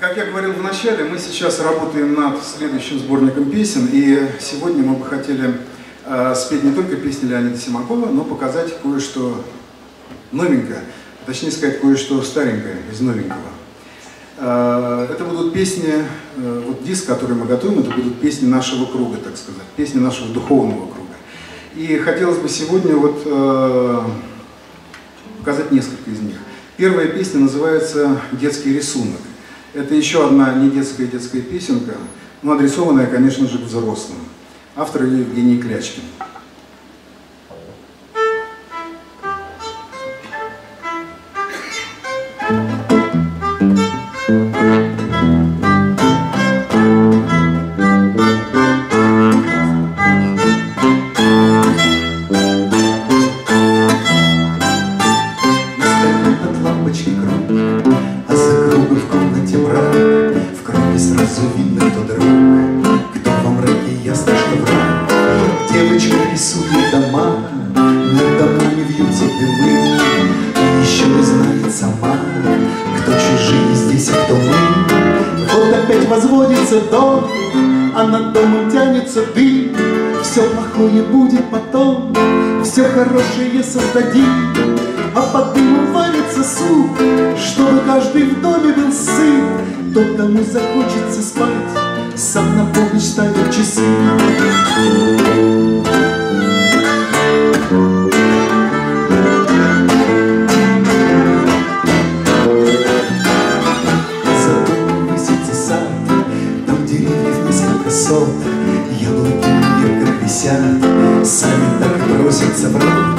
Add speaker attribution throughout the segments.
Speaker 1: Как я говорил в начале, мы сейчас работаем над следующим сборником песен, и сегодня мы бы хотели э, спеть не только песни Леонида Симакова, но показать кое-что новенькое, точнее сказать, кое-что старенькое из новенького. Э, это будут песни, э, вот диск, который мы готовим, это будут песни нашего круга, так сказать, песни нашего духовного круга. И хотелось бы сегодня вот показать несколько из них. Первая песня называется «Детский рисунок». Это еще одна не детская детская песенка, но адресованная, конечно же, к взрослым. Автор ее Евгений Клячкин.
Speaker 2: Создадим, а под дымом варится суп, чтобы каждый в доме был сыт. Тот, кому захочется спать, сам на помощь ставит часы. что для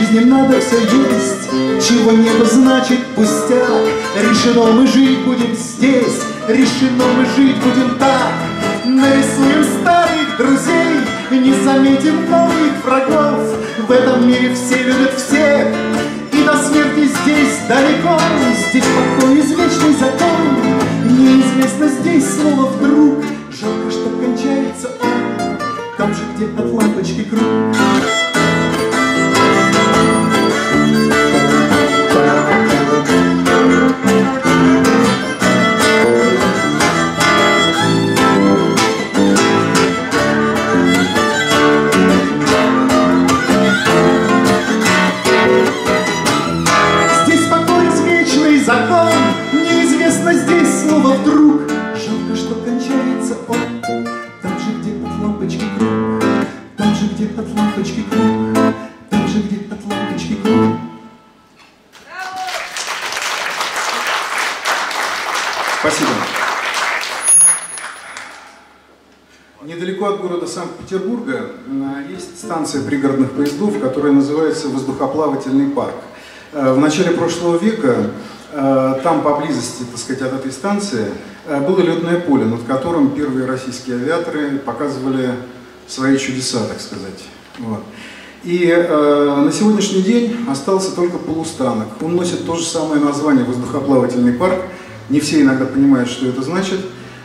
Speaker 2: жизни надо все есть, чего нету, значит пустяк. Решено мы жить будем здесь, решено мы жить будем так. Нарисуем старых друзей, не заметим новых врагов. В этом мире все любят всех, и до смерти здесь далеко. Здесь покой извечный закон, неизвестно здесь слово вдруг. Жалко, что кончается он, там же, где от лампочки круг.
Speaker 1: Станция пригородных поездов, которая называется Воздухоплавательный парк. Э, в начале прошлого века э, там поблизости, так сказать, от этой станции было летное поле, над которым первые российские авиаторы показывали свои чудеса, так сказать. Вот. И э, на сегодняшний день остался только полустанок. Он носит то же самое название «Воздухоплавательный парк», не все иногда понимают, что это значит.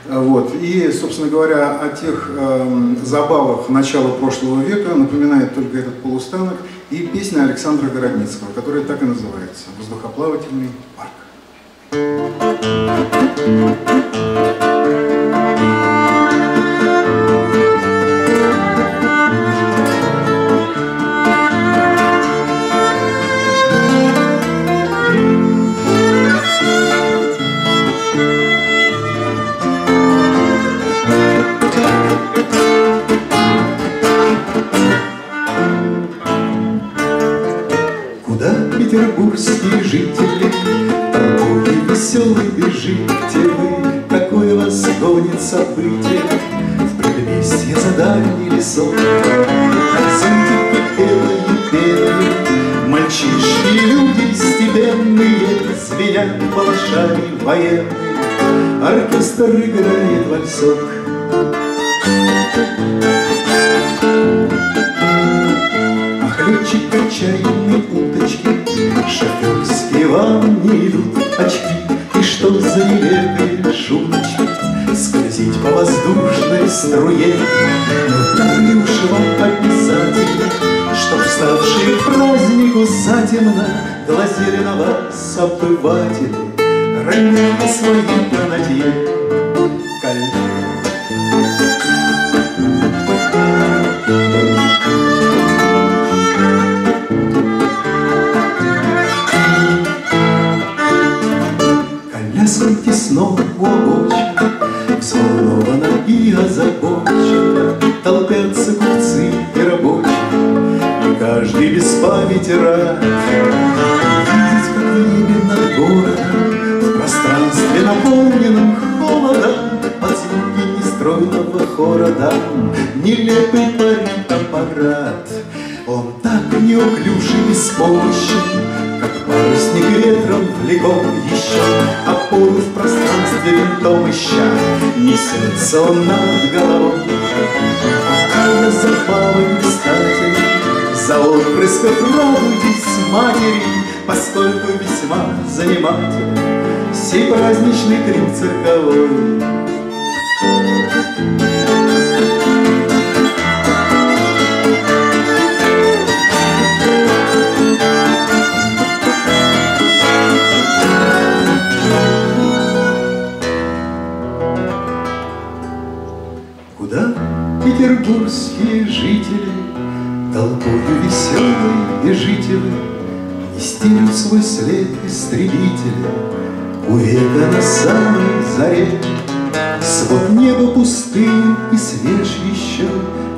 Speaker 1: Вот. И, собственно говоря, о тех э, забавах начала прошлого века напоминает только этот полустанок и песня Александра Городницкого, которая так и называется «Воздухоплавательный парк».
Speaker 2: Петербургские жители, Толпой веселый бежите вы, Какое вас гонит событие В предместье за дальний лесок. Танцуйте по белые пены, Мальчишки люди степенные, Звенят палашами военные, Оркестр играет вальсок. Ах, летчик отчаянный уточки Шоферские вам не идут очки И что за нелепые шуточки Скользить по воздушной струе Но так ли уж вам обязательно Чтоб вставшие к празднику затемно Глазели на вас обыватели хранила свои канатье колье. Коляской тесно у обочины Взволнована и озабочена Толпятся купцы и рабочие И каждый без памяти рад. Видеть, как в небе над городом В пространстве, наполненном холодом Под звуки нестройного хора дам Нелепый парит аппарат Он так неуклюж и беспомощен Как парусник ветром влеком еще Опору в пространстве винтом ища Несется он над головой. Забава не кстати За отпрысков радуйтесь матери Поскольку весьма занимателен Сей праздничный трюк цирковой петербургские жители Толпою веселой и жители Не стелют свой след истребители У века на самой заре. Свод неба пустынен и свеж еще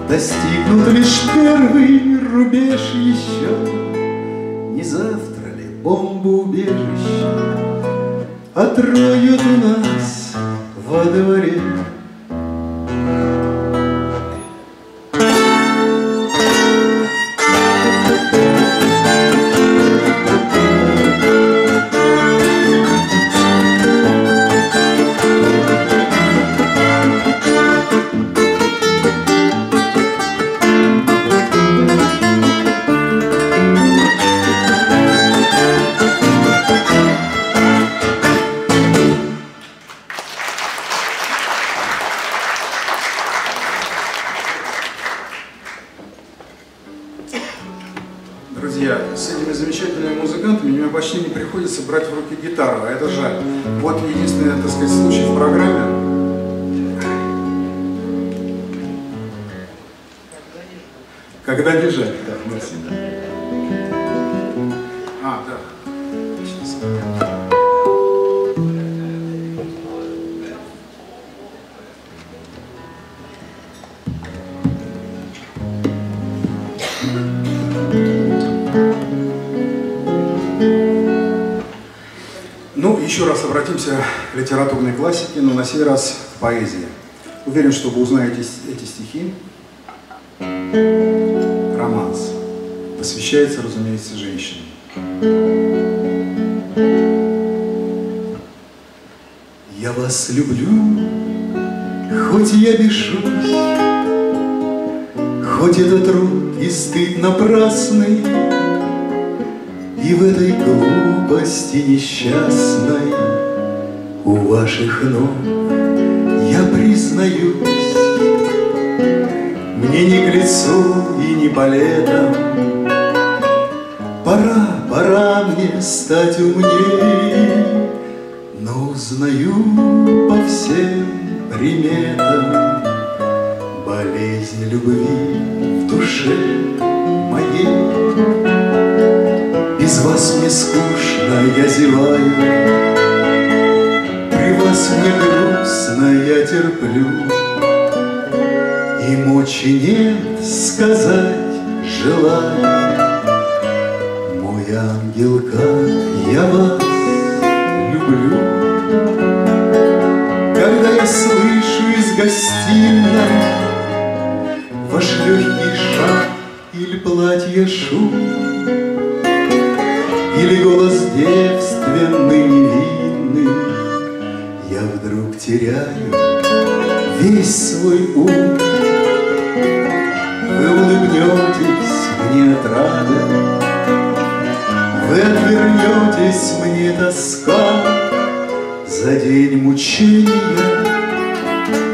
Speaker 2: Достигнут лишь первый рубеж еще. Не завтра ли бомбоубежище Отроют у нас во дворе
Speaker 1: вы узнаете эти стихи. Романс. Посвящается, разумеется, женщине.
Speaker 2: Я вас люблю, хоть я бешусь, Хоть это труд и стыд напрасный, И в этой глупости несчастной У ваших ног я признаюсь, Мне не к лицу и не по летам, Пора, пора мне стать умней, но узнаю по всем приметам Болезнь любви в душе моей. Без вас мне скучно, я зеваю, При вас мне грустно, я терплю, И мочи нет сказать желаю. Мой ангел, как я вас люблю. Когда я слышу из гостиной Ваш легкий шаг или платье шум, Или голос девственный, невинный, Я вдруг теряю весь свой ум. Отвернетесь мне тоска За день мучения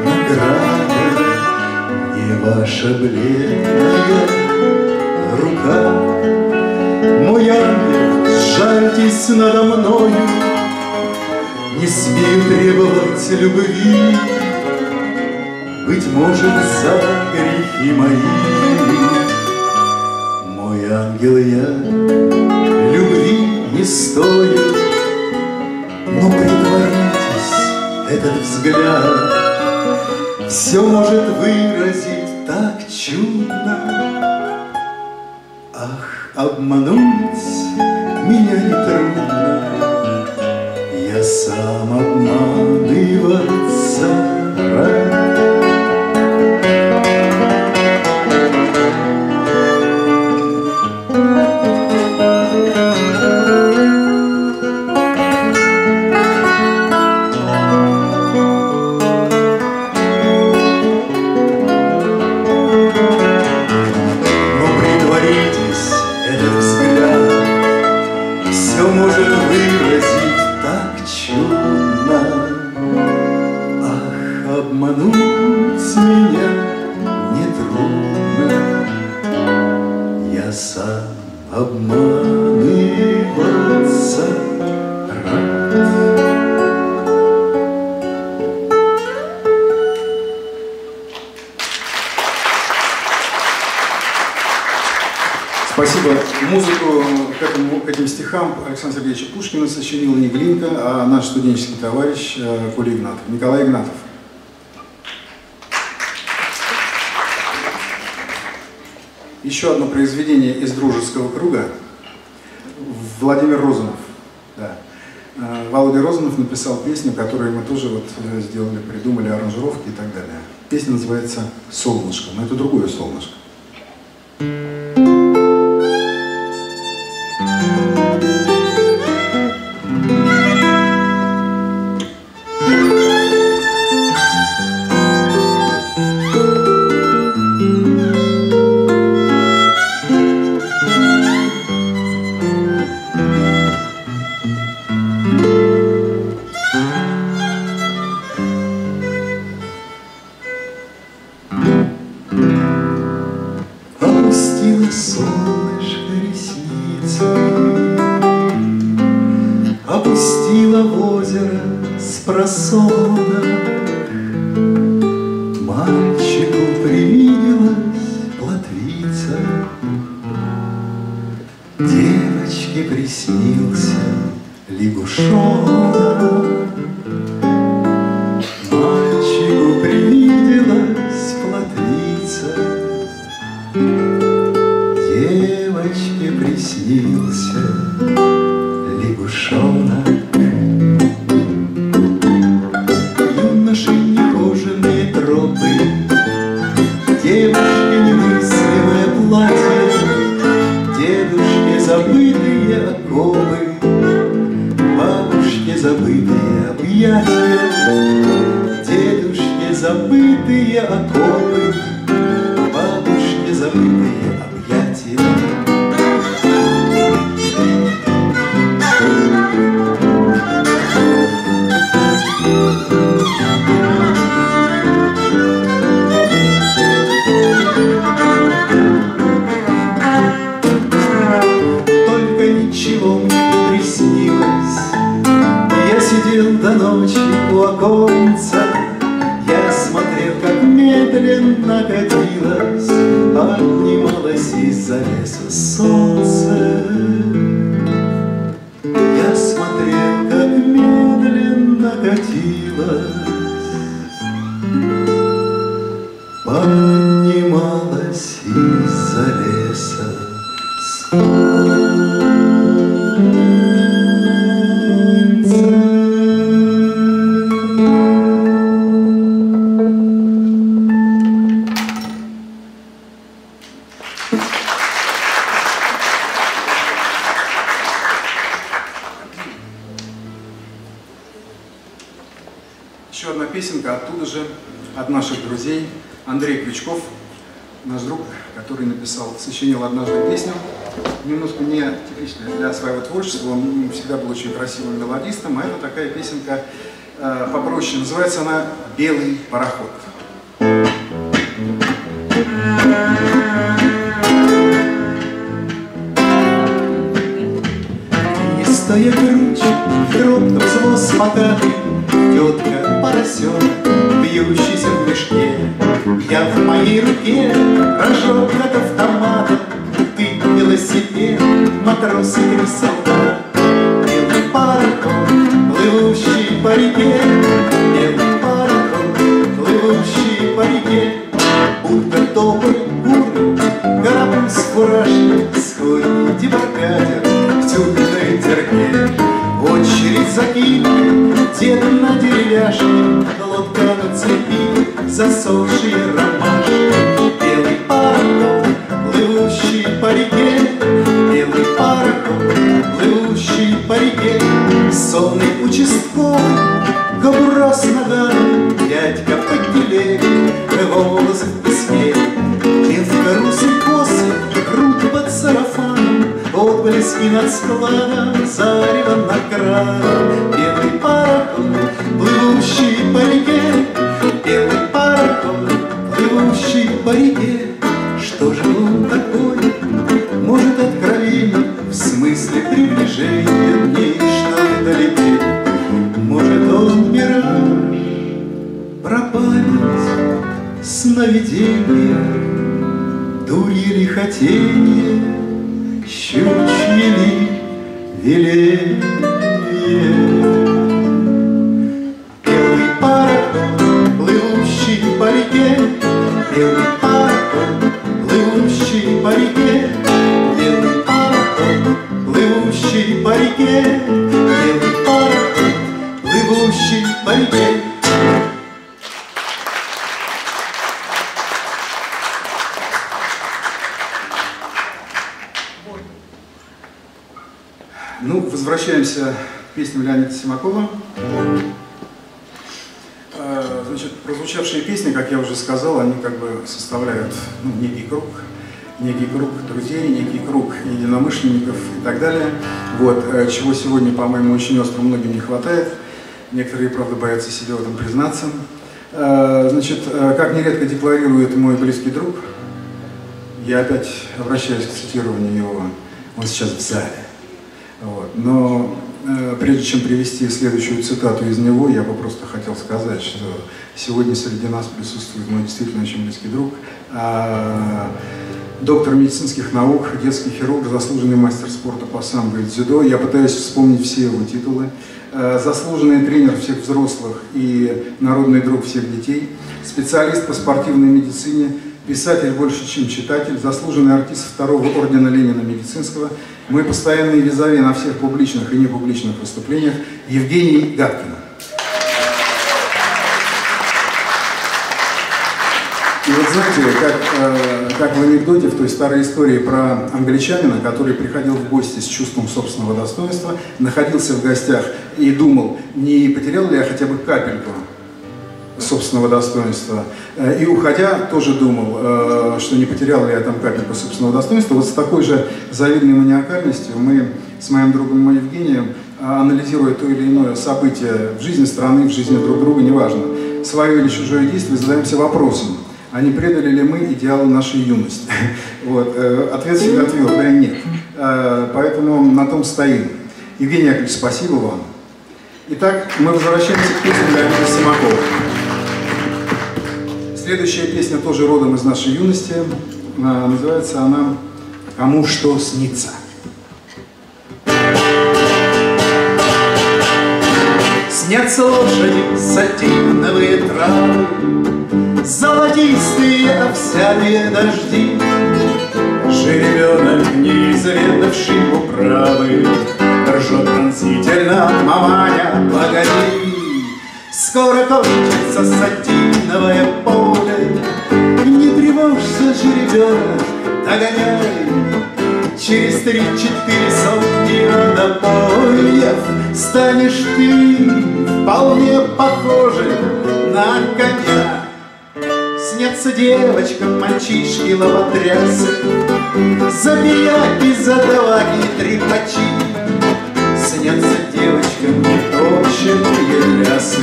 Speaker 2: награда Мне ваша бледная рука Мой ангел, сжальтесь надо мною
Speaker 3: Не смею требовать любви, Быть может, за грехи мои. Мой ангел я любви не стою, Но притворитесь, этот взгляд Все может выразить так чудно. Ах, обмануть
Speaker 2: Еще одно произведение из дружеского круга. Владимир Розанов. Да. Э, Володя Розанов написал песню, которую мы тоже вот э, сделали, придумали аранжировки и так далее. Песня называется «Солнышко», но это другое солнышко.
Speaker 3: Медленно
Speaker 2: Крючков, наш друг, который написал, сочинил однажды песню, немножко не типичная для своего творчества. Он всегда был очень красивым мелодистом, а это такая песенка э, попроще. Называется она «Белый пароход».
Speaker 3: Чистая грудь, дробно взвоз
Speaker 2: самокаты, тетка поросенок, бьющийся в мешке. Я в моей руке рожок от автомата, ты велосипед, матрос и три солдата. Белый пароход, плывущий по реке, белый пароход, плывущий по реке, будто добрый бурный корабль с фуражкой сходит дебаркадер в тюрьмной терке. Очередь за килькой, дед на деревяшке, лодка на цепи, засохшие ромашки. Реке, белый пароход, плывущий по реке, сонный участковый, кобура с ногами, дядька по волосы в песке, девка русой косы, грудь под сарафаном, отблески над складом, зарево над краном,
Speaker 1: чего сегодня, по-моему, очень остро многим не хватает. Некоторые, правда, боятся себе в этом признаться. Э, Значит, э, как нередко декларирует мой близкий друг, я опять обращаюсь к цитированию его, он сейчас в зале. Вот. Но э, прежде чем привести следующую цитату из него, я бы просто хотел сказать, что сегодня среди нас присутствует мой действительно очень близкий друг, а, доктор медицинских наук, детский хирург, заслуженный мастер спорта по самбо и дзюдо. Я пытаюсь вспомнить все его титулы. Э, заслуженный тренер всех взрослых и народный друг всех детей, специалист по спортивной медицине, писатель больше, чем читатель, заслуженный артист второго ордена Ленина медицинского, мой постоянный визави на всех публичных и непубличных выступлениях Евгений Гавкин. И вот знаете, как, э, как в анекдоте, в той старой истории про англичанина, который приходил в гости с чувством собственного достоинства, находился в гостях и думал, не потерял ли я хотя бы капельку собственного достоинства. Э, И уходя, тоже думал, э, что не потерял ли я там капельку собственного достоинства. Вот с такой же завидной маниакальностью мы с моим другом Евгением, э, анализируя то или иное событие в жизни страны, в жизни друг друга, неважно, свое или чужое действие, задаемся вопросом, а не предали ли мы идеалы нашей юности? Вот. э, Ответ всегда твердый – нет. Э, Поэтому на том стоим. Евгений Яковлевич, спасибо вам. Итак, мы возвращаемся к песне Леонида Симакова. Следующая песня тоже родом из нашей юности. А, Называется она «Кому что снится».
Speaker 2: Снятся лошади, сатиновые травы, Золотистые овсяные дожди. Жеребенок, не изведавший управы, Ржет пронзительно, маманя, погоди. Скоро кончится сатиновое поле, Не тревожься, жеребенок, догоняй, Через три-четыре сотни водопоев Станешь ты вполне похожим на коня Снятся девочкам мальчишки лоботрясы. Забияки, задаваки, трепачи Снятся девочкам неточенные лясы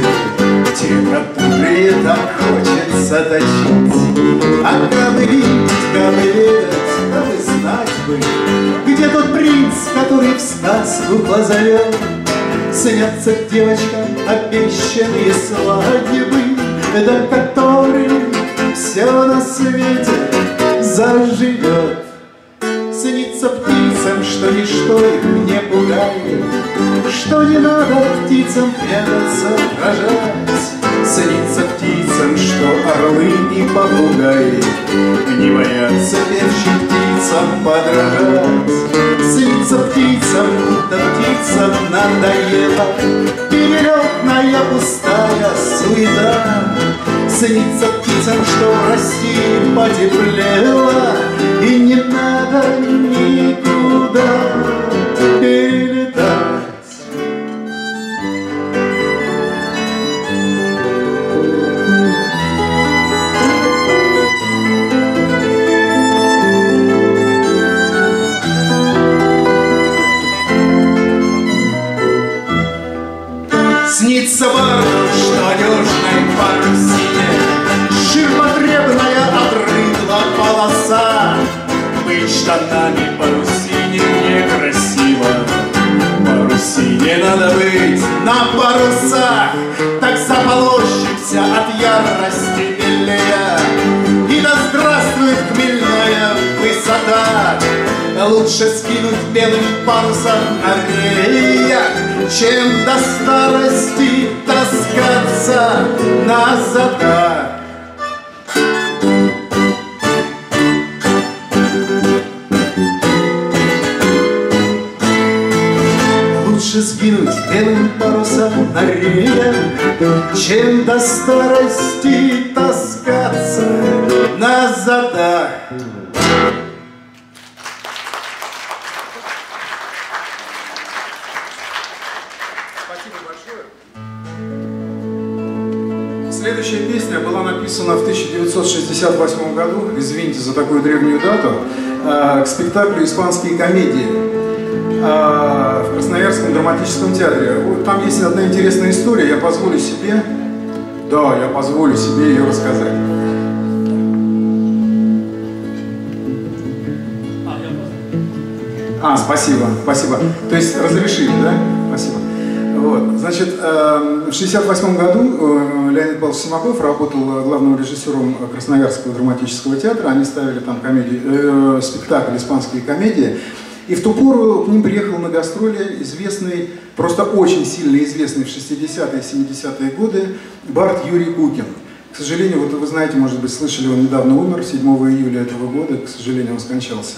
Speaker 2: Те, которые так хочется точить. А как бы видеть, как бы ведать, как бы знать бы Где тот принц, который в сказку позовет Снятся девочкам обещанные свадьбы, До которых все на свете заживет. Снится птицам, что ничто их не пугает, Что не надо птицам прятаться, рожать. Снится птицам, что орлы и попугаи Не боятся певчих птицам подражать. Снится птицам, будто птицам надоело Перелетная пустая суета. Снится птицам, что в России потеплело И не надо никуда перелетать. Снится вам, Штанами парусине некрасиво. Парусине надо быть на парусах Так заполощимся от ярости милее И да здравствует хмельная высота. Лучше скинуть белым парусом на реях Чем до старости таскаться на Лучше сгинуть. Белым парусом на реях Чем до старости таскаться на задах.
Speaker 1: Спасибо большое. Следующая песня была написана в 1968 году, извините за такую древнюю дату, э, к спектаклю «Испанские комедии» в Красноярском драматическом театре. Там есть одна интересная история, я позволю себе, да, я позволю себе ее рассказать. А, спасибо, спасибо. То есть разрешили, да? Спасибо. Вот. Значит, э, в 1968 году э, Леонид Павлович Симаков работал главным режиссером Красноярского драматического театра. Они ставили там комедии, э, спектакль «Испанские комедии». И в ту пору к ним приехал на гастроли известный, просто очень сильно известный в 60-е и 70-е годы Барт Юрий Кукин. К сожалению, вот вы знаете, может быть, слышали, он недавно умер, 7 июля этого года, к сожалению, он скончался.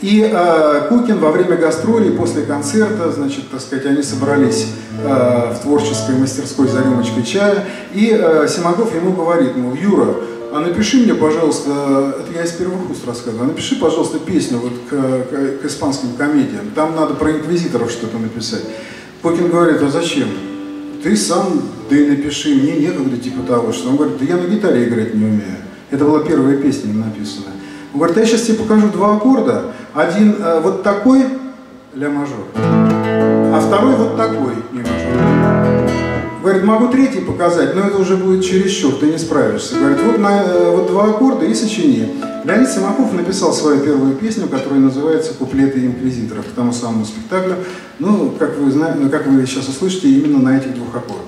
Speaker 1: И э, Кукин во время гастролей, после концерта, значит, так сказать, они собрались э, в творческой мастерской за рюмочкой чая, и э, Симаков ему говорит, мол, Юра, а напиши мне, пожалуйста, это я из первых уст рассказываю, а напиши, пожалуйста, песню вот к, к, к испанским комедиям, там надо про инквизиторов что-то написать. Кукин говорит, а зачем? Ты сам, да и напиши, мне некогда, типа того, что он говорит, да я на гитаре играть не умею. Это была первая песня написанная. Он говорит, я сейчас тебе покажу два аккорда. Один э, вот такой, ля мажор, а второй вот такой, ми мажор. Говорит, могу третий показать, но это уже будет чересчур, ты не справишься. Говорит, вот, на, э, вот два аккорда и сочини. Леонид Симаков написал свою первую песню, которая называется «Куплеты инквизиторов» к тому самому спектаклю. Ну, как вы, знаете, как вы сейчас услышите, именно на этих двух аккордах.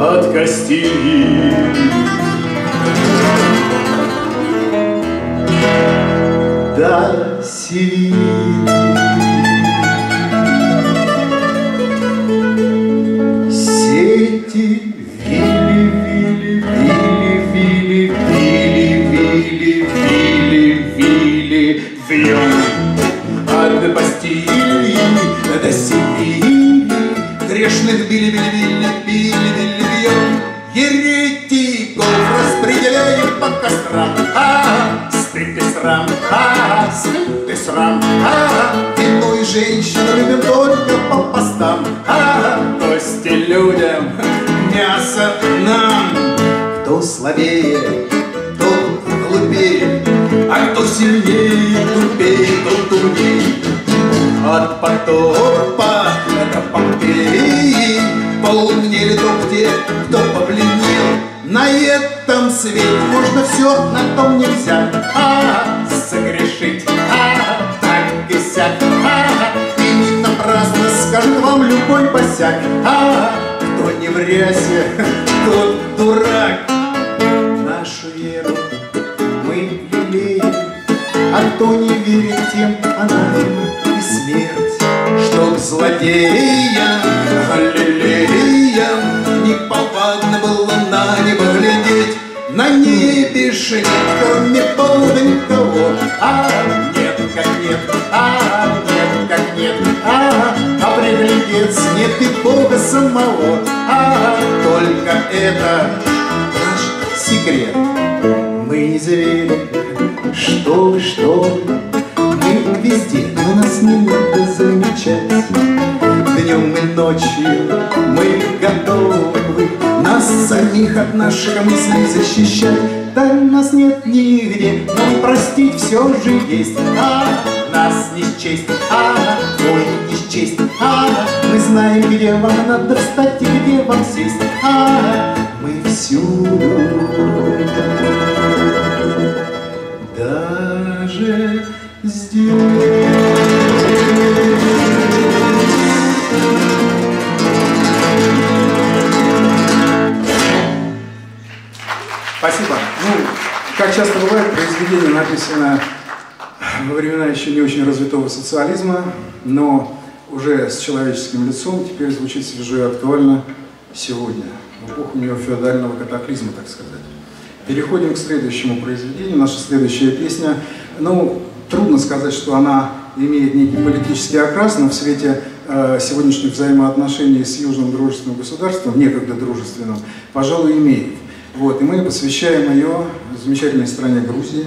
Speaker 2: от Кастилии. осевины. Сети вили, вили, вили, вили, вили, вили, вили, вьем. От Бастилии до Севильи грешных били, били, били, били, били, бьем. Еретиков распределяем по кострам. А срам, срамкас, ты срамкас, Вино и женщин любим только по постам, а Кости людям, мясо нам. Кто слабее, кто глупее, а кто сильнее, тупее, кто тумнее. От потопа до Помпеи полнели то где, кто побленил. На этом свете можно все, на том нельзя. А, Согрешить, а, так и сяк а, И не напрасно скажет вам любой босяк. А, Кто не в рясе, тот дурак. Нашу веру мы лелеем А кто не верит тем, она и смерть. Чтоб злодеям, лелеям Было на небо глядеть. На небе же кроме Бога никого А нет, как нет, а нет, как нет А, а приглядеться нет и Бога самого. А только это наш секрет. Мы не звери, что вы, что. Мы везде, но нас не надо замечать. Днем и ночью Нас самих от наших мыслей защищать. Да нас нет нигде, но простить все же есть. А нас не счесть, а ой, не счесть А мы знаем, где вам надо встать и где вам сесть. А мы всюду даже
Speaker 1: Спасибо. Произведение написано во времена еще не очень развитого социализма, но уже с человеческим лицом теперь звучит свежо и актуально сегодня, в эпоху неофеодального катаклизма, так сказать. Переходим к следующему произведению. Наша следующая песня, ну, трудно сказать, что она имеет некий политический окрас, но в свете э, сегодняшних взаимоотношений с Южным дружественным государством, некогда дружественным, пожалуй, имеет. Вот, и мы посвящаем ее замечательной стране Грузии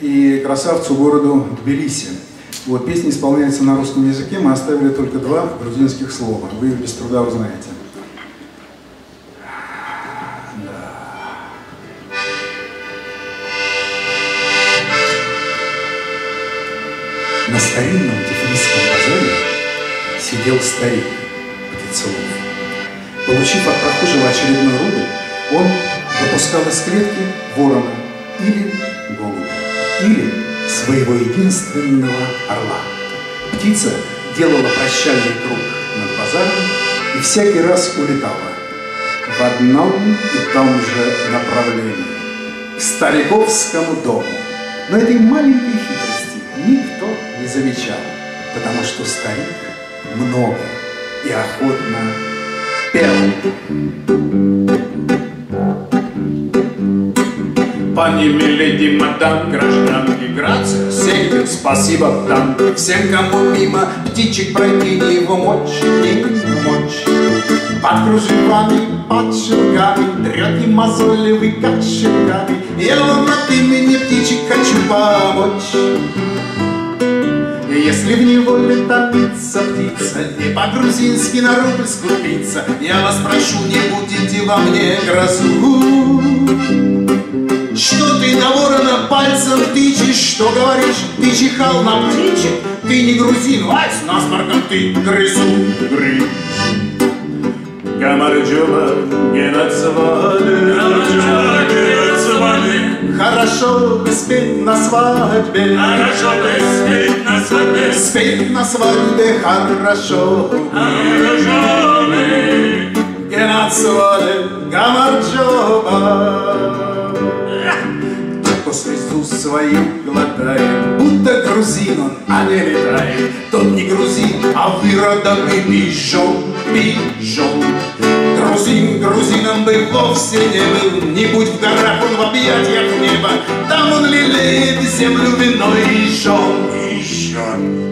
Speaker 1: и красавцу городу Тбилиси. Вот, песня исполняется на русском языке, мы оставили только два грузинских слова, вы их без труда узнаете.
Speaker 2: На старинном Тифлисском базаре сидел старик Птицелов. Получив от прохожего очередной рубль, он выпускал из клетки ворона или голубя, или своего единственного орла. Птица делала прощальный круг над базаром и всякий раз улетала в одном и том же направлении, к Стариковскому дому. Но этой маленькой хитрости никто не замечал, потому что старик много и охотно пел.
Speaker 4: Пани, миледи, мадам, гражданки, грация Всем спасибо там
Speaker 2: Всем, кому мимо птичек пройти не его мочь, не его мочь. Под кружевами, под шелками Трет и мозоли вы кошельками Я вам от имени птичек хочу помочь и если в неволе топится птица, Не по-грузински на рубль скупиться, Я вас прошу, не будите во мне грозу. Что ты на ворона пальцем тычешь, что говоришь, ты чихал на птичек, ты не грузин, ай, с насморком ты грызу.
Speaker 4: Гамарджоба, геноцвали. Гамарджоба, геноцвали.
Speaker 2: Хорошо бы спеть на свадьбе,
Speaker 4: Хорошо бы спеть на свадьбе.
Speaker 2: Спеть на свадьбе хорошо.
Speaker 4: Хорошо бы.
Speaker 2: Генацвале Гамарджоба. Свою глотает, будто грузин он, а не летает. Тот не грузин, а выродок и пижон. Грузин грузином бы вовсе не был, Не будь в горах он в объятиях неба, Там он лелеет землю виной и жжен, и жжен.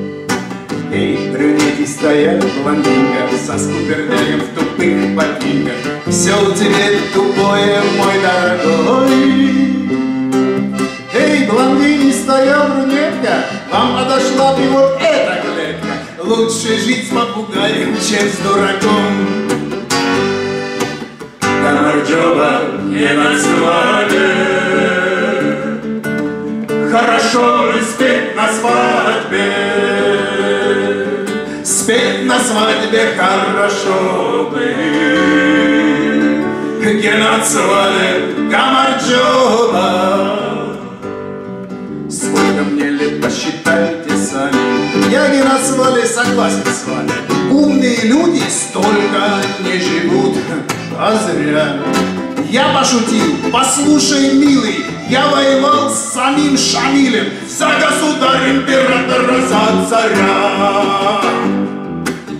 Speaker 2: Эй, брюнети стоят, блондинка Со скупердягом в тупых ботинках Все у тебя тупое, мой дорогой Эй, блондинистая брюнетка Вам подошла бы вот эта клетка. Лучше жить с попугаем, чем с дураком.
Speaker 4: Гамарджоба, геноцвали
Speaker 2: Хорошо бы спеть на свадьбе. Спеть на свадьбе хорошо бы.
Speaker 4: Геноцвали Камарджоба
Speaker 2: сами Я Геноцвали согласен с вами. Умные люди столько не живут, а зря. Я пошутил, послушай, милый, я воевал с самим Шамилем За государь императора, за царя.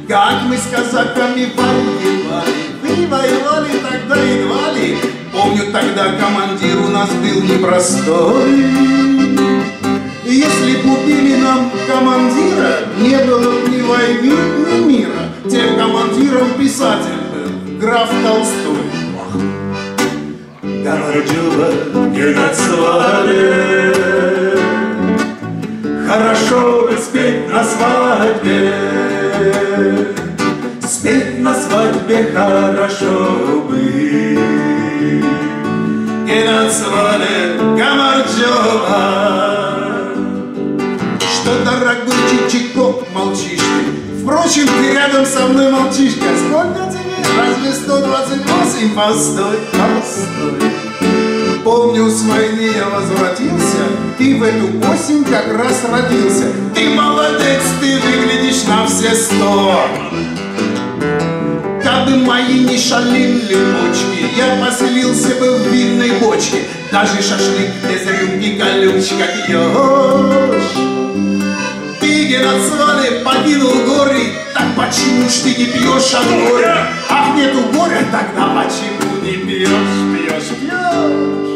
Speaker 2: Как мы с казаками воевали Вы воевали тогда едва ли. Помню, тогда командир у нас был непростой Если б убили нам командира Не было б ни войны, ни мира. Тем командиром писатель был граф Толстой.
Speaker 4: Камарджоба Геноцвали Хорошо бы спеть на свадьбе. Спеть на свадьбе хорошо бы.
Speaker 2: Геноцвали Камарджоба Что, дорогой Чичиков, молчишь ты? Впрочем, ты рядом со мной молчишь. А сколько тебе? Разве 128? Постой, постой. Помню, с войны я возвратился. Ты в эту осень как раз родился. Ты молодец, ты выглядишь на все сто. Кабы мои не шалили почки Я поселился бы в винной бочке. Даже шашлык без рюмки колюч, как еж почему ж ты не пьешь от горя? Ах, нету горя, тогда почему не пьешь, пьешь, пьешь?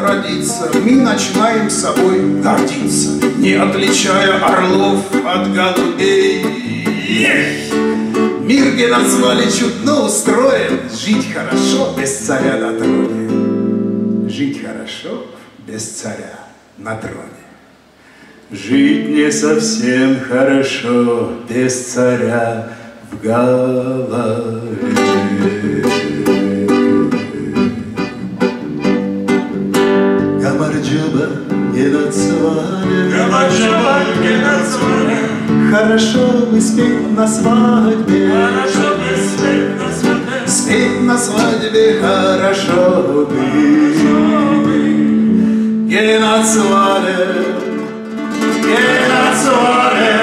Speaker 2: Родиться, мы начинаем собой гордиться, не отличая орлов от голубей. Мир, где назвали чудно устроен, жить хорошо без царя на троне. Жить хорошо без царя на троне.
Speaker 4: Жить не совсем хорошо без царя в голове.
Speaker 2: Хорошо бы спеть на свадьбе.
Speaker 4: Хорошо бы спеть на свадьбе.
Speaker 2: Спеть на свадьбе хорошо бы Геноцваля Геноцваля Геноцваля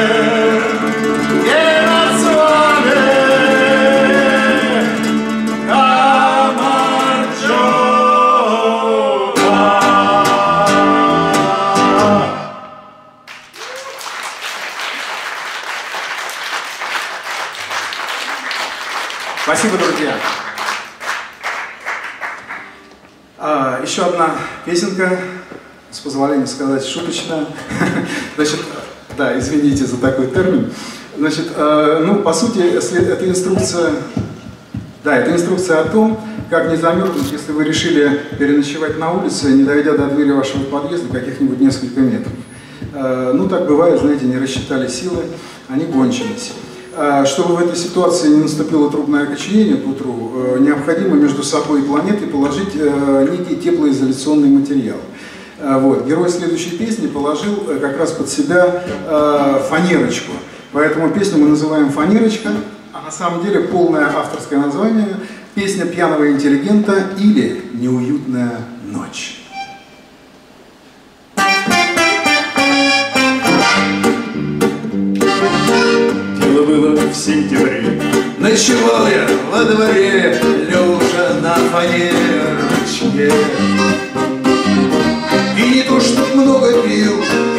Speaker 1: еще одна песенка, с позволения сказать, шуточная. Значит, да, извините за такой термин. Значит, э, ну, по сути, это инструкция, да, это инструкция о том, как не замерзнуть, если вы решили переночевать на улице, не дойдя до двери вашего подъезда каких-нибудь несколько метров. Э, Ну, так бывает, знаете, не рассчитали силы, они кончились. А, Чтобы в этой ситуации не наступило трубное окоченение к утру, э, необходимо между собой и планетой положить э, некий теплоизоляционный материал. А, Вот. Герой следующей песни положил э, как раз под себя э, фанерочку. Поэтому песню мы называем «Фанерочка», а на самом деле полное авторское название – «Песня пьяного интеллигента» или «Неуютная ночь».
Speaker 4: Дело было в сентябре
Speaker 2: Ночевал я во дворе, лежа на фанерочке. И не то, чтоб много пил,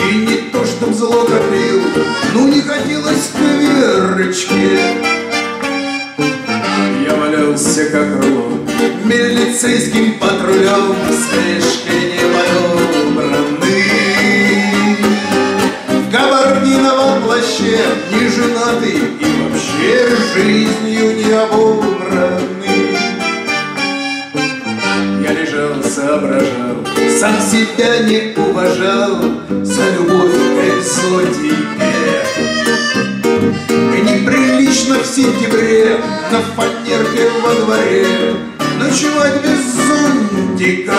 Speaker 2: и не то, чтоб зло копил, Ну не хотелось к Верочке. Я валялся как рулон милицейским патрулем В спешке неподобранный. В габардиновом плаще не женатый и вообще Верь жизнью не обобранный. Я лежал, соображал, сам себя не уважал За любовь к экзотике. И неприлично в сентябре на фанерке во дворе Ночевать без зонтика.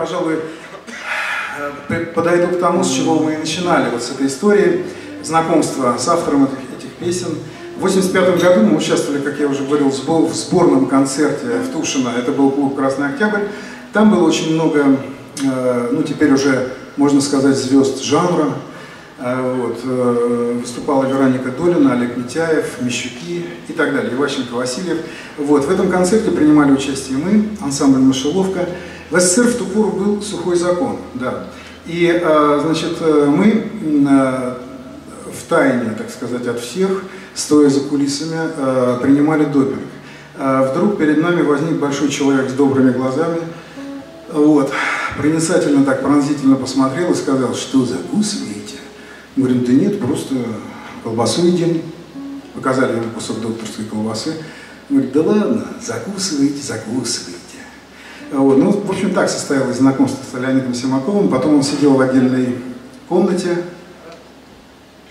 Speaker 1: Пожалуй, э, подойду к тому, с чего мы и начинали, вот с этой истории знакомства с автором этих, песен. В 85 году мы участвовали, как я уже говорил, в сбор- в сборном концерте в Тушино, это был клуб «Красный Октябрь». Там было очень много, э, ну теперь уже, можно сказать, звезд жанра. Э, Вот. Выступала Вероника Долина, Олег Митяев, Мещуки и так далее, Иващенко, Васильев. Вот. В этом концерте принимали участие мы, ансамбль «Мышеловка». В СССР в ту пору был сухой закон, да. И, э, значит, э, мы э, в тайне, так сказать, от всех, стоя за кулисами, принимали допинг. Вдруг перед нами возник большой человек с добрыми глазами, вот, проницательно так пронзительно посмотрел и сказал, что закусываете? Мы говорим, да нет, просто колбасу едим. Показали ему кусок докторской колбасы. Он говорит, да ладно, закусывайте, закусывайте. Вот, ну, в общем, так состоялось знакомство с Леонидом Симаковым. Потом он сидел в отдельной комнате.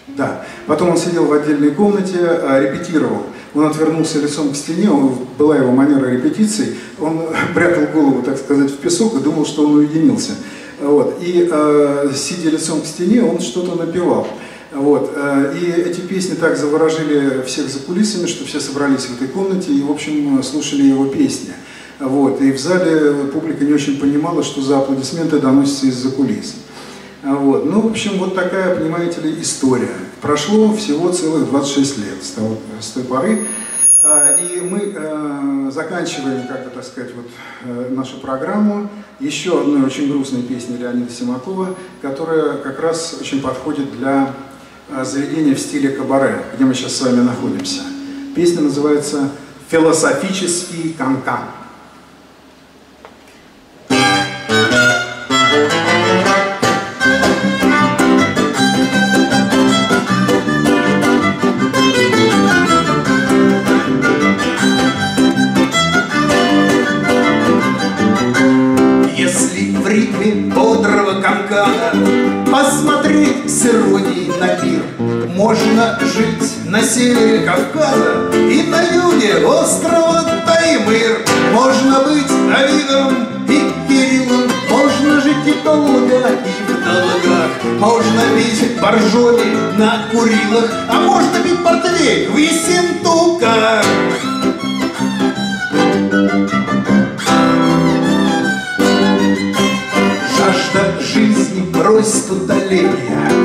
Speaker 1: Да, потом он сидел в отдельной комнате, а, репетировал. Он отвернулся лицом к стене, была его манера репетиций, он прятал голову, так сказать, в песок и думал, что он уединился. Вот. И э, сидя лицом к стене, он что-то напевал. Вот. э, И эти песни так заворожили всех за кулисами, что все собрались в этой комнате и, в общем, слушали его песни. Вот. И в зале публика не очень понимала, что за аплодисменты доносятся из-за кулис. Вот. Ну, в общем, вот такая, понимаете ли, история. Прошло всего целых 26 лет с, того, с той поры. А, И мы э, заканчиваем, как бы так сказать, вот, э, нашу программу еще одной очень грустной песней Леонида Симакова, которая как раз очень подходит для заведения в стиле кабаре, где мы сейчас с вами находимся. Песня называется «Философический канкан».
Speaker 2: Если Можно жить на севере Кавказа и на юге острова Таймыр. Можно быть Давидом и Кириллом, можно жить и долго, и в долгах. Можно пить боржоми на Курилах, а можно пить портвейн в Ессентуках. Жажда жизни утоления Дважды два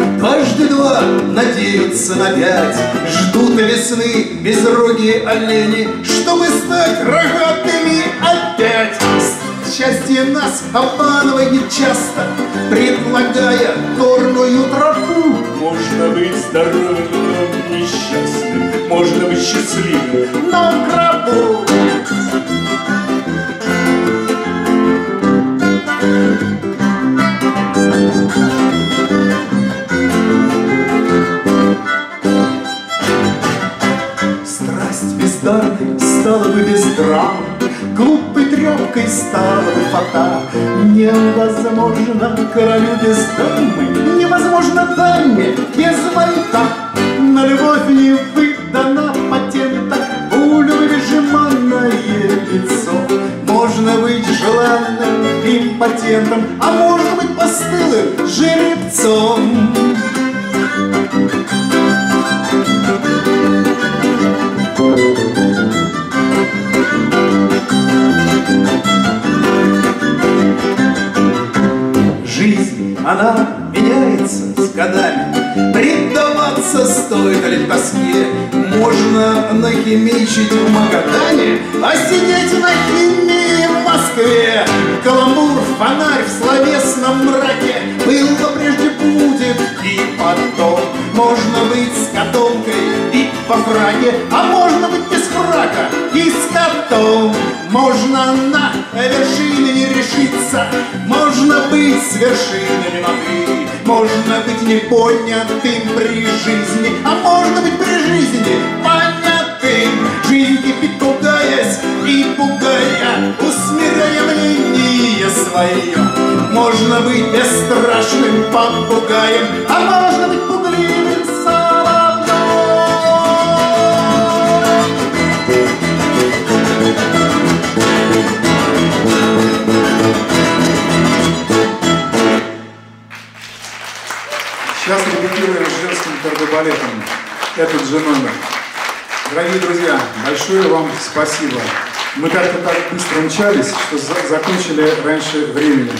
Speaker 2: надеются на пять. Ждут весны безрогие олени Чтобы стать рогатыми опять. Счастье нас обманывает часто Предлагая горную тропу.
Speaker 4: Можно быть здоровым, но несчастным Можно быть счастливым.
Speaker 2: На гробу. Страсть бездарной стала бы без драмы, Глупой трепкой стала бы фата. Невозможно королю без дамы, Невозможно даме без мальта. На любовь не выдана патента, У любви жеманное лицо. Можно быть желанным импотентом, А можно быть постылым жеребцом. Она меняется с годами. Предаваться стоит ли тоске Можно нахимичить в Магадане А сидеть на химии в Москве. Каламбур, фонарь в словесном мраке Было прежде будет. И потом Можно быть с котомкой и по фраке А можно быть без фрака. И с котом Можно на вершины не решиться Можно быть с вершинами на «ты» Можно быть непонятым при жизни А можно быть при жизни понятым. Жизнь кипит, пугаясь и пугая Усмиряя мнение свое. Можно быть бесстрашным попугаем А можно быть пугливым
Speaker 1: Сейчас репетируем с женским кардебалетом этот же номер. Дорогие друзья, большое вам спасибо. Мы как-то так быстро мчались, что за- закончили раньше времени.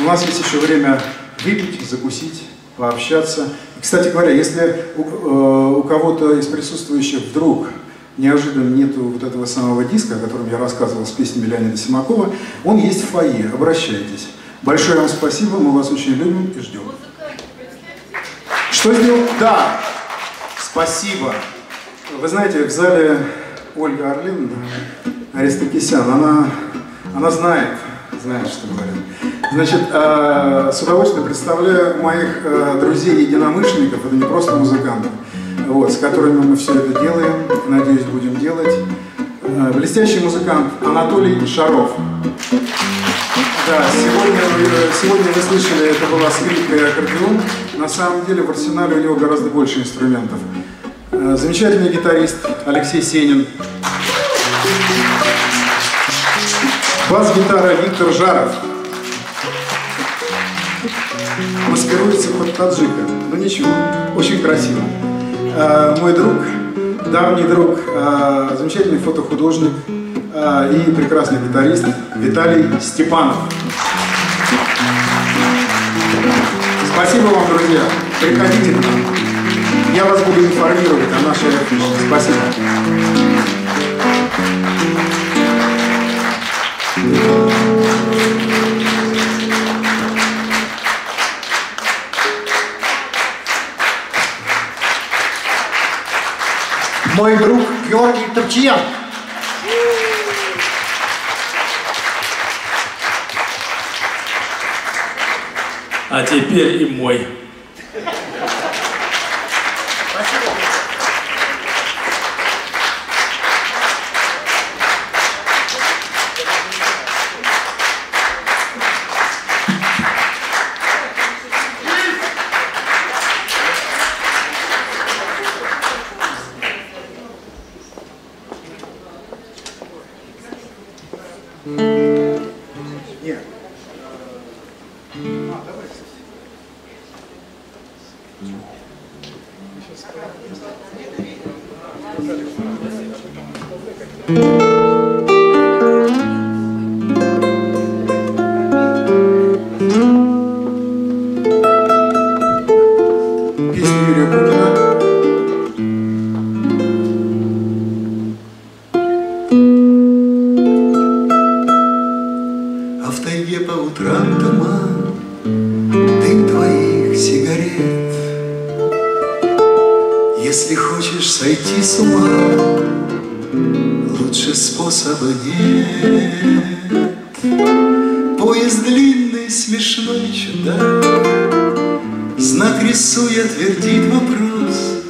Speaker 1: У нас есть еще время выпить, закусить, пообщаться. И, кстати говоря, если у, э, у кого-то из присутствующих вдруг неожиданно нету вот этого самого диска, о котором я рассказывал с песнями Леонида Симакова, он есть в фойе, обращайтесь. Большое вам спасибо, мы вас очень любим и ждем. Что? Да, спасибо. Вы знаете, в зале Ольга Орлин, Аристокисян, она, она знает, знает, что говорит. Значит, э, с удовольствием представляю моих э, друзей-единомышленников, это не просто музыканты, вот, с которыми мы все это делаем, надеюсь, будем делать. Э, блестящий музыкант Анатолий Шаров. Да, сегодня, вы- сегодня вы слышали, это была скрипка и аккордеон. На самом деле в арсенале у него гораздо больше инструментов. Э, Замечательный гитарист Алексей Сенин. Бас-гитара Виктор Жаров. Маскируется под таджика. Ну ничего, очень красиво. Э, Мой друг, давний друг, э, замечательный фотохудожник э, и прекрасный гитарист Виталий Степанов. Спасибо вам, друзья. Приходите к нам. Я вас буду информировать о нашей афише. Спасибо.
Speaker 2: Мой друг Георгий Топчиян.
Speaker 4: А теперь и мой.
Speaker 2: тайге по утрам туман, Дым твоих сигарет. Если хочешь сойти с ума, Лучше способа нет. Поезд длинный, смешной, чудак, Знак рисуя, твердит вопрос —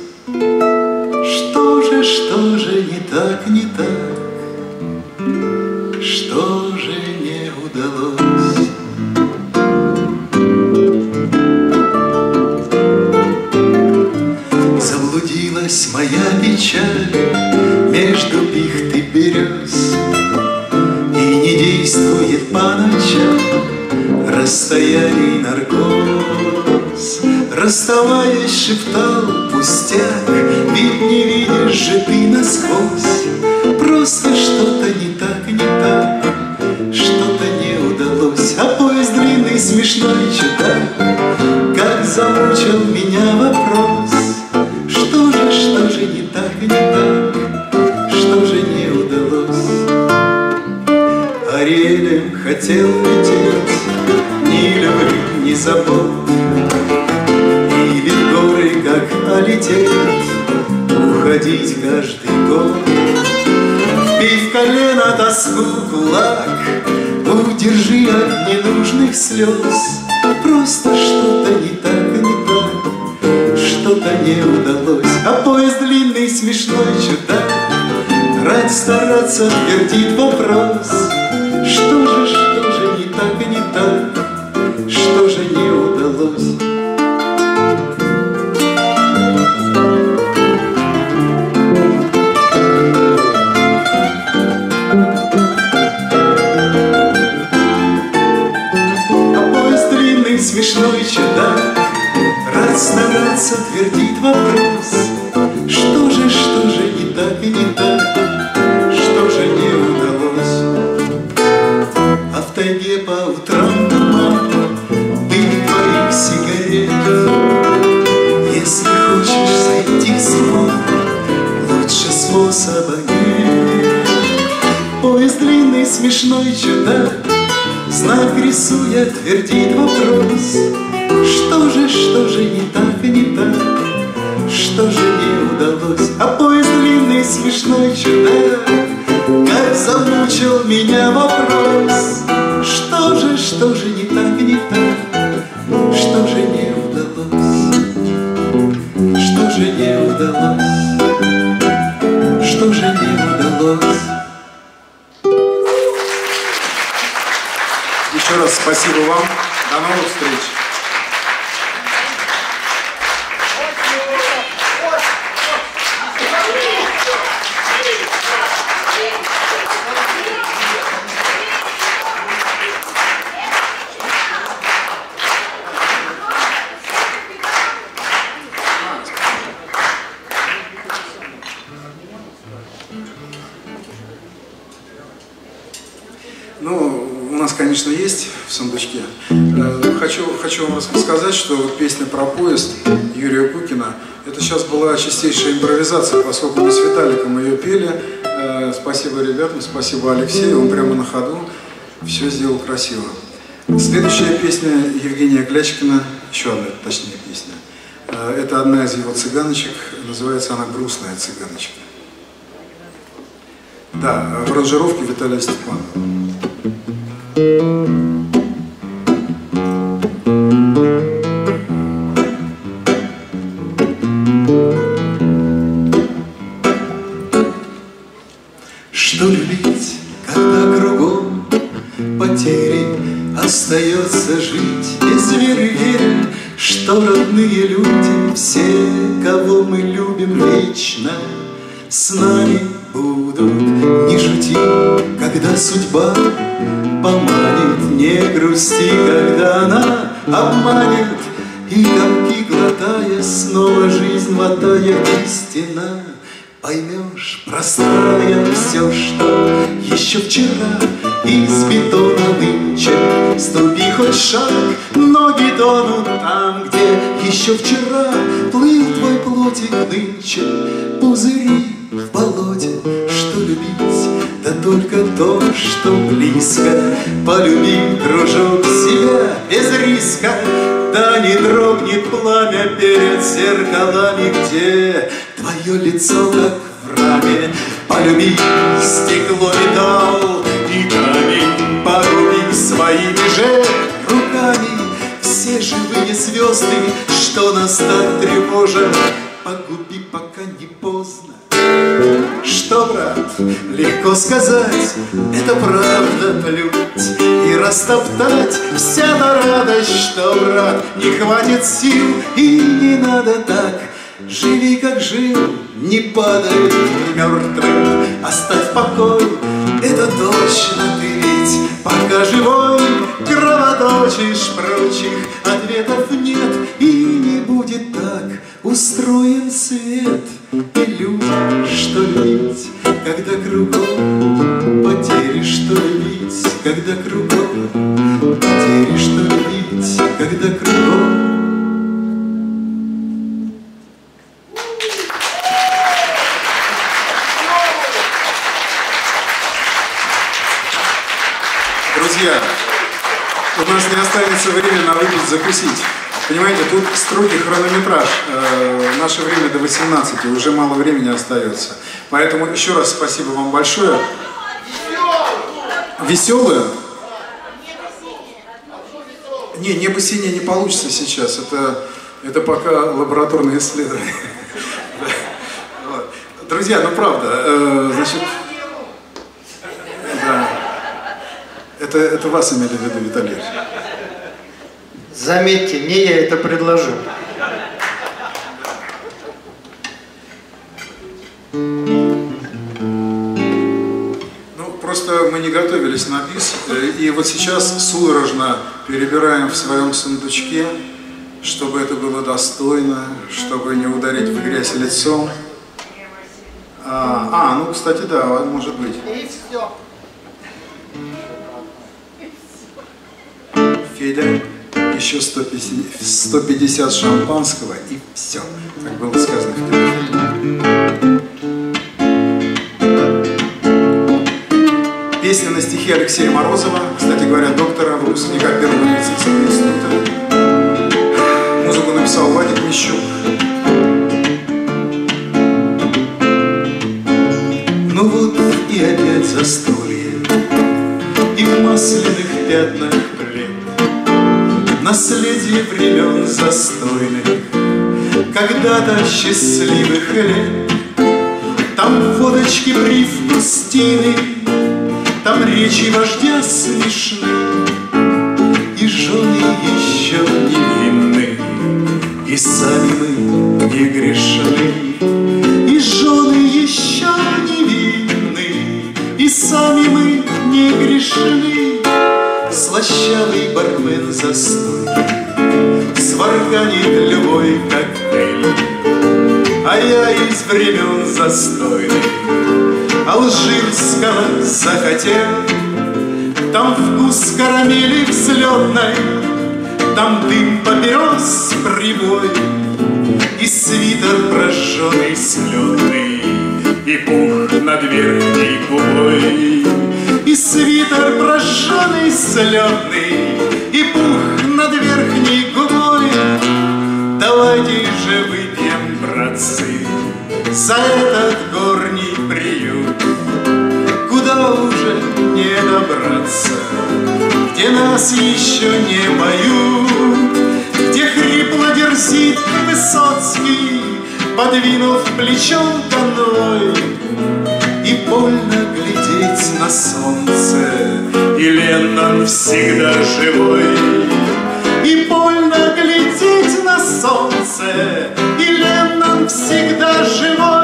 Speaker 2: чистейшая импровизация, поскольку мы с Виталиком ее пели. Э, спасибо ребятам, спасибо Алексею, он прямо на ходу все сделал красиво. Следующая песня Евгения Клячкина, еще одна, точнее, песня. Э, это одна из его цыганочек, называется она «Грустная цыганочка». Да, в аранжировке Виталия Степанова. Что любить, когда кругом потери Остается жить без веры веры, Что родные люди, все, кого мы любим вечно
Speaker 5: с нами будут. Не шути, когда судьба поманит, не грусти, когда она
Speaker 2: обманет. И комки глотая, снова жизнь мотая истина. Поймешь, простая все, что еще вчера. Из бетона нынче Ступи хоть шаг, ноги тонут там, где Еще вчера. Плыл твой плотик нынче Пузыри в болоте, что любить Да только то, что близко. Полюби, дружок, себя без риска Да не дрогнет пламя перед зеркалами Где твое лицо, как в раме. Полюби стекло, металл и камень Поруби своими же руками. Все живые звезды, что нас так тревожат Погуби, пока не поздно брат, легко сказать, это правда плюнуть И растоптать. Вся та радость, что, брат, не хватит сил И не надо так, живи как жил, не падай мертвым. Оставь покой, это точно ты ведь. Пока живой кровоточишь прочих. Ответов нет и не будет так Устроен свет и люди, что любить Когда кругом потери, что любить Когда кругом потери, что любить Когда кругом
Speaker 1: Друзья, у нас не останется времени на выпить, закусить. Понимаете, тут строгий хронометраж. Э, наше время до 18, уже мало времени остается. Поэтому еще раз спасибо вам большое. Веселые? Не, небо синее не получится сейчас. Это, это пока лабораторные исследования. Друзья, ну правда, э, значит... Это, это вас имели в виду, Виталий?
Speaker 6: Заметьте, не я это предложил.
Speaker 1: Ну, просто мы не готовились на бис, э, и вот сейчас судорожно перебираем в своем сундучке, чтобы это было достойно, чтобы не ударить в грязь лицом. А, а, ну, кстати, да, может быть.
Speaker 6: И все.
Speaker 1: Федя, еще 150, 150 шампанского и все. Так было сказано в кинофильме. Песня на стихи Алексея Морозова, кстати говоря, доктора, выпускника Первого медицинского института. Музыку написал Вадик Мищук.
Speaker 2: Ну вот и опять застолье, и в масляных пятнах плед, Наследие времен застойных, когда-то счастливых лет. Там водочки привкус тины, там речи вождя смешны, И жены еще невинны, и сами мы не грешны. И жены еще невинны, и сами мы не грешны. Слащавый бармен застой. Сварганит любой коктейль. А я из времен застойных Алжирского захотел Там вкус карамели взлетной. Там дым папирос прибой И свитер прожженный слетный И пух над верхней губой И свитер прожженный слетный И пух над верхней губой. Давайте же выпьем, братцы За этот горний приют. Куда уже не добраться Где нас еще не поют? Где хрипло дерзит Высоцкий Подвинув плечом конвой И больно глядеть на солнце. И Леннон всегда живой. И больно глядеть на солнце. И Леннон всегда живой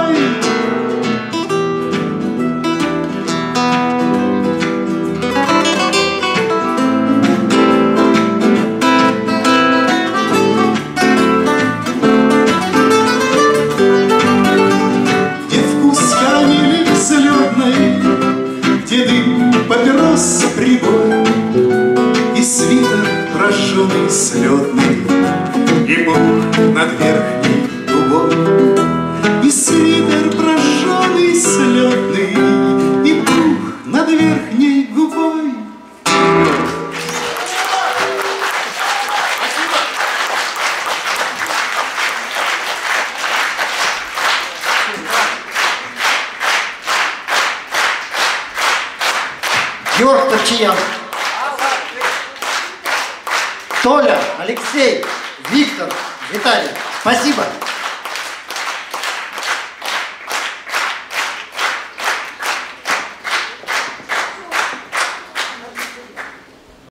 Speaker 2: пух